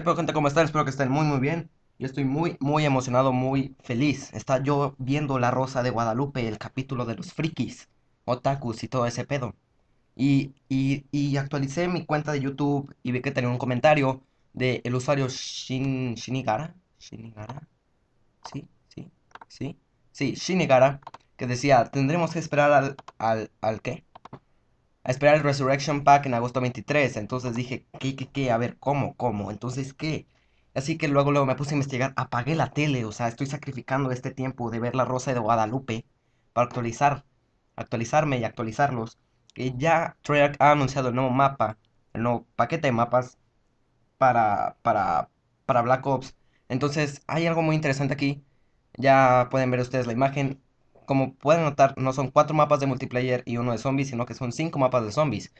pedo, gente? ¿Cómo están? Espero que estén muy, muy bien. Yo estoy muy, muy emocionado, muy feliz. Está yo viendo La Rosa de Guadalupe, el capítulo de los frikis, otakus y todo ese pedo. Y, y, y actualicé mi cuenta de YouTube y vi que tenía un comentario del el usuario Shin, Shinigara. Shinigara. Sí, sí, sí. Sí, Shinigara. Que decía, tendremos que esperar al, al, ¿al qué? A esperar el Resurrection Pack en agosto 23. Entonces dije, ¿qué, qué, qué? A ver, ¿cómo, cómo? Entonces, ¿qué? Así que luego, luego me puse a investigar, apagué la tele, o sea, estoy sacrificando este tiempo de ver La Rosa de Guadalupe para actualizar, actualizarme y actualizarlos. Que ya Treyarch ha anunciado el nuevo mapa, el nuevo paquete de mapas para, para, para Black Ops. Entonces, hay algo muy interesante aquí. Ya pueden ver ustedes la imagen como pueden notar, no son cuatro mapas de multiplayer y uno de zombies, sino que son cinco mapas de zombies.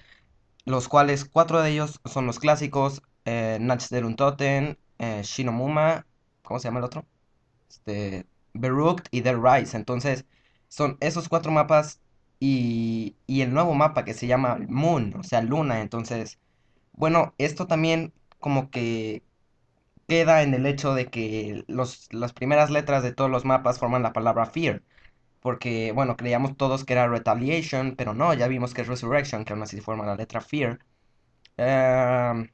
Los cuales cuatro de ellos son los clásicos: eh, Natch de Runtoten, eh, Shinomuma, ¿cómo se llama el otro? Este, Berukt y The Rise. Entonces, son esos cuatro mapas y, y el nuevo mapa que se llama Moon, o sea, Luna. Entonces, bueno, esto también como que queda en el hecho de que los, las primeras letras de todos los mapas forman la palabra Fear. Porque, bueno, creíamos todos que era Retaliation, pero no, ya vimos que es Resurrection, que aún así forma la letra Fear. Em,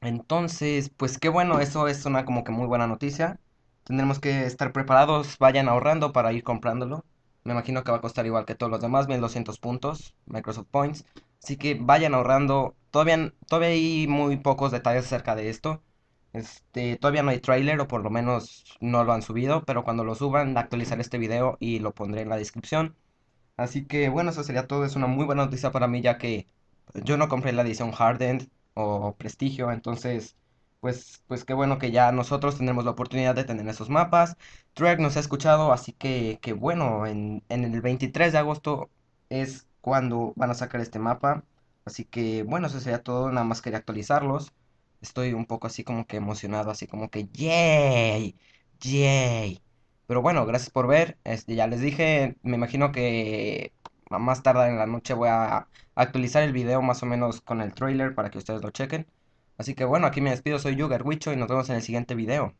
entonces, pues qué bueno, eso es una como que muy buena noticia. Tendremos que estar preparados, vayan ahorrando para ir comprándolo. Me imagino que va a costar igual que todos los demás, 1200 puntos, Microsoft Points. Así que vayan ahorrando. Todavía, todavía hay muy pocos detalles acerca de esto. Este, todavía no hay trailer o por lo menos no lo han subido, pero cuando lo suban actualizaré este video y lo pondré en la descripción. Así que bueno, eso sería todo. Es una muy buena noticia para mí ya que yo no compré la edición Hardened o Prestigio, entonces pues, pues qué bueno que ya nosotros tendremos la oportunidad de tener esos mapas. Trek nos ha escuchado, así que, que bueno, en, en el 23 de agosto es cuando van a sacar este mapa. Así que bueno, eso sería todo, nada más quería actualizarlos estoy un poco así como que emocionado, así como que ¡yay! ¡yay! Pero bueno, gracias por ver. Este, ya les dije, me imagino que más tarde en la noche voy a actualizar el video más o menos con el trailer para que ustedes lo chequen. Así que bueno, aquí me despido, soy Yugar Wicho y nos vemos en el siguiente video.